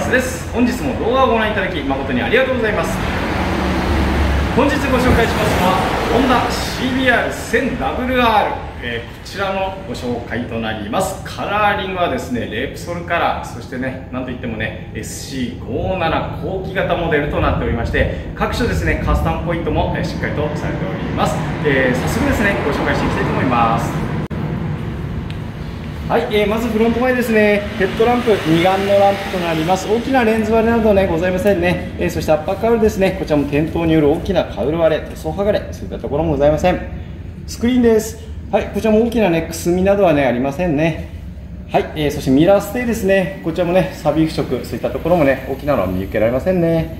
スです。本日も動画をご覧いただき誠にありがとうございます。本日ご紹介しますのはホンダ CBR1000WR、えー、こちらのご紹介となります。カラーリングはですねレープソルカラー。そしてねなんといってもね SC57 後期型モデルとなっておりまして各所ですねカスタムポイントも、しっかりとされております、えー、早速ですねご紹介していきたいと思います。はい、えー、まずフロント前ですね、ヘッドランプ、二眼のランプとなります。大きなレンズ割れなどね、ございませんね。えー、そしてアッパーカウルですね、こちらも転倒による大きなカウル割れ、塗装剥がれ、そういったところもございません。スクリーンです。はい、こちらも大きなね、くすみなどはね、ありませんね。はい、えー、そしてミラーステイですね、こちらもね、サビ腐食、そういったところもね、大きなのは見受けられませんね。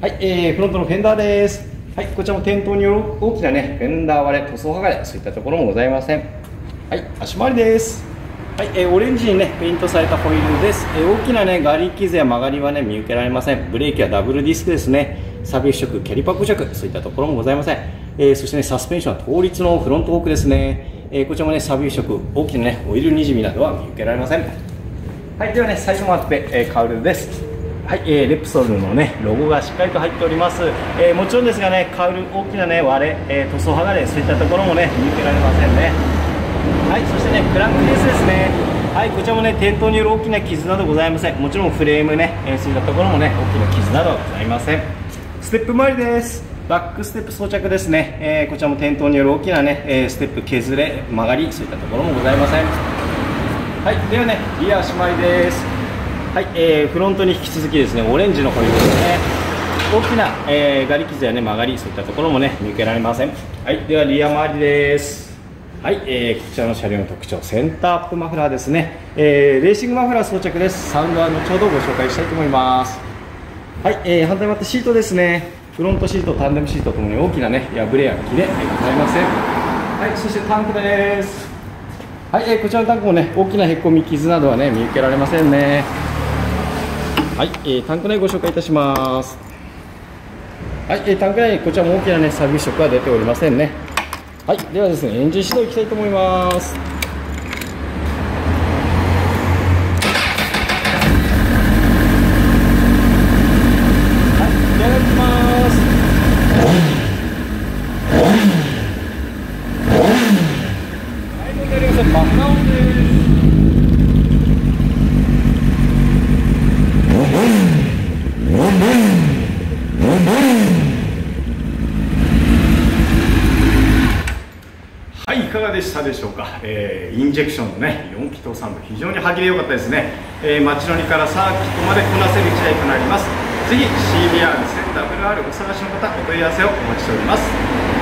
はい、えー、フロントのフェンダーです。はい、こちらも転倒による大きなね、フェンダー割れ、塗装剥がれ、そういったところもございません。はい、足回りです。はい、えー、オレンジにねペイントされたホイールです、えー、大きなねガリ傷や曲がりはね見受けられません。ブレーキはダブルディスクですね。サビ腐食キャリパー固着そういったところもございません、えー、そしてねサスペンションは倒立のフロントフォークですね、えこちらもねサビ腐食大きなねオイルにじみなどは見受けられません。はいではね最初もあって、えカウルです。はい、えー、レプソルのねロゴがしっかりと入っております、え、もちろんですがねカウル大きなね割れ、え、塗装剥がれそういったところもね見受けられませんね。はいそしてねクランクケースですね。はいこちらもね転倒による大きな傷などございません。もちろんフレームね、え、そういったところもね大きな傷などはございません。ステップ周りです。バックステップ装着ですね、えー、こちらも転倒による大きなね、え、ステップ削れ曲がりそういったところもございません。はいではねリア足回りです。はい、えー、フロントに引き続きですねオレンジのホイールですね。大きな、えー、ガリ傷やね曲がりそういったところもね見受けられません。はいではリア周りです。はい、えー、こちらの車両の特徴センターアップマフラーですね、えー、レーシングマフラー装着です。サウンドは後ほどご紹介したいと思います。はい、えー、反対回ってシートですね。フロントシートタンデムシートともに大きなね破れや切れございません。はいそしてタンクです。はい、えー、こちらのタンクもね大きなへこみ傷などはね見受けられませんね。はい、えー、タンク内ご紹介いたします。はい、えー、タンク内こちらも大きなねサービス色は出ておりませんね。はいではですねエンジン始動いきたいと思います。かがでしたでしょうか、えー、インジェクションのね4気筒サウンド非常に歯切れ良かったですね、えー、街乗りからサーキットまでこなせる1台となります。ぜひ CBR センター WR お探しの方お問い合わせをお待ちしております。